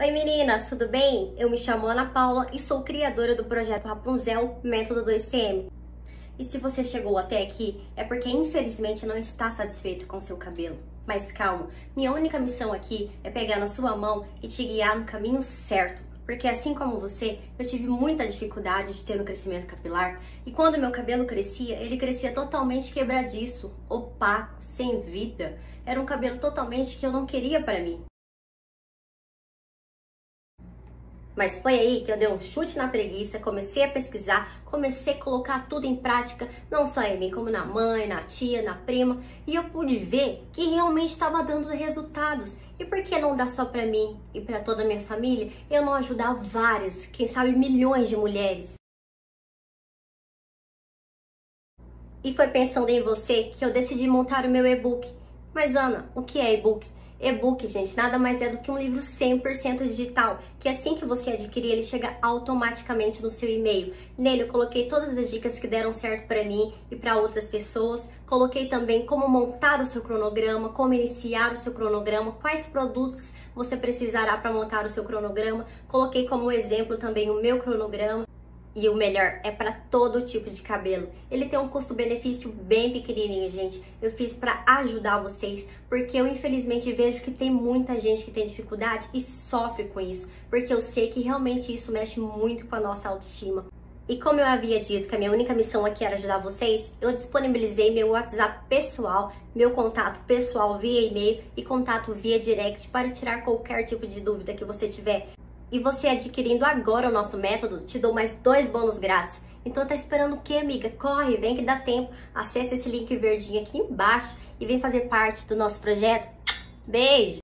Oi meninas, tudo bem? Eu me chamo Ana Paula e sou criadora do projeto Rapunzel Método 2CM. E se você chegou até aqui, é porque infelizmente não está satisfeito com seu cabelo. Mas calma, minha única missão aqui é pegar na sua mão e te guiar no caminho certo. Porque assim como você, eu tive muita dificuldade de ter um crescimento capilar. E quando meu cabelo crescia, ele crescia totalmente quebradiço, opaco, sem vida. Era um cabelo totalmente que eu não queria para mim. Mas foi aí que eu dei um chute na preguiça, comecei a pesquisar, comecei a colocar tudo em prática, não só em mim, como na mãe, na tia, na prima, e eu pude ver que realmente estava dando resultados. E por que não dar só para mim e para toda a minha família? Eu não ajudar várias, quem sabe milhões de mulheres. E foi pensando em você que eu decidi montar o meu e-book. Mas Ana, o que é e-book? E-book, gente, nada mais é do que um livro 100% digital, que assim que você adquirir, ele chega automaticamente no seu e-mail. Nele eu coloquei todas as dicas que deram certo para mim e para outras pessoas. Coloquei também como montar o seu cronograma, como iniciar o seu cronograma, quais produtos você precisará para montar o seu cronograma. Coloquei como exemplo também o meu cronograma. E o melhor, é para todo tipo de cabelo. Ele tem um custo-benefício bem pequenininho, gente. Eu fiz para ajudar vocês, porque eu infelizmente vejo que tem muita gente que tem dificuldade e sofre com isso, porque eu sei que realmente isso mexe muito com a nossa autoestima. E como eu havia dito que a minha única missão aqui era ajudar vocês, eu disponibilizei meu WhatsApp pessoal, meu contato pessoal via e-mail e contato via direct para tirar qualquer tipo de dúvida que você tiver e você adquirindo agora o nosso método, te dou mais dois bônus grátis. Então tá esperando o que, amiga? Corre, vem que dá tempo. Acesse esse link verdinho aqui embaixo e vem fazer parte do nosso projeto. Beijo!